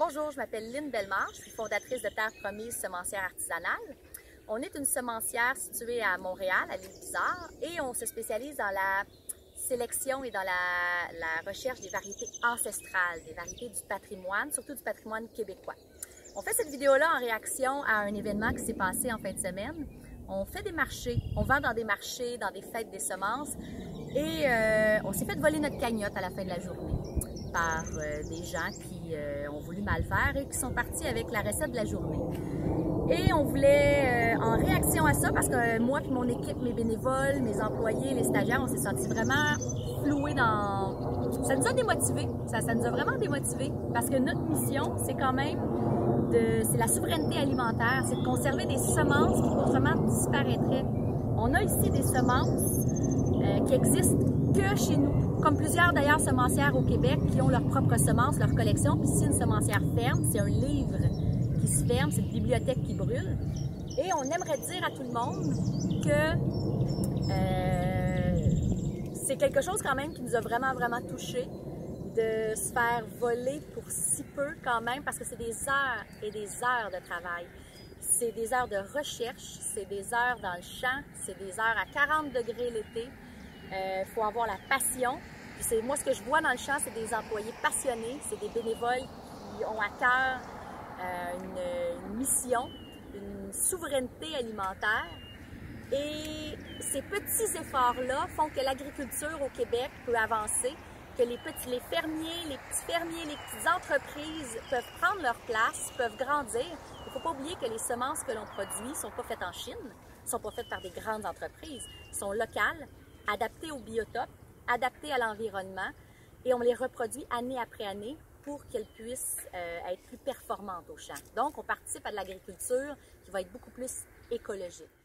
Bonjour, je m'appelle Lynne Bellemare, je suis fondatrice de Terre Promise Semencière Artisanale. On est une semencière située à Montréal, à l'île Bizarre, et on se spécialise dans la sélection et dans la, recherche des variétés ancestrales, des variétés du patrimoine, surtout du patrimoine québécois. On fait cette vidéo-là en réaction à un événement qui s'est passé en fin de semaine. On fait des marchés, on vend dans des marchés, dans des fêtes des semences, et euh, on s'est fait voler notre cagnotte à la fin de la journée par euh, des gens qui euh, ont voulu mal faire et qui sont partis avec la recette de la journée. Et on voulait, en réaction à ça, parce que moi puis mon équipe, mes bénévoles, mes employés, les stagiaires, on s'est sentis vraiment floués dans... Ça nous a démotivés, ça, ça nous a vraiment démotivés, parce que notre mission, c'est quand même de... c'est la souveraineté alimentaire, c'est de conserver des semences qui autrement disparaîtraient. On a ici des semences qui existent que chez nous, comme plusieurs d'ailleurs semencières au Québec qui ont leurs propres semences, leur collection. Puis si une semencière ferme, c'est un livre qui se ferme, c'est une bibliothèque qui brûle. Et on aimerait dire à tout le monde que euh, c'est quelque chose quand même qui nous a vraiment, vraiment touchés de se faire voler pour si peu quand même, parce que c'est des heures et des heures de travail. C'est des heures de recherche, c'est des heures dans le champ, c'est des heures à 40 degrés l'été, il euh, faut avoir la passion. c'est moi ce que je vois dans le champ, c'est des employés passionnés, c'est des bénévoles qui ont à cœur euh, une, mission, une souveraineté alimentaire. Et ces petits efforts-là font que l'agriculture au Québec peut avancer, que les petits, les fermiers, les petits fermiers, les petites entreprises peuvent prendre leur place, peuvent grandir. Il ne faut pas oublier que les semences que l'on produit ne sont pas faites en Chine, ne sont pas faites par des grandes entreprises, sont locales, adaptées au biotope, adaptées à l'environnement, et on les reproduit année après année pour qu'elles puissent euh, être plus performantes au champ. Donc, on participe à de l'agriculture qui va être beaucoup plus écologique.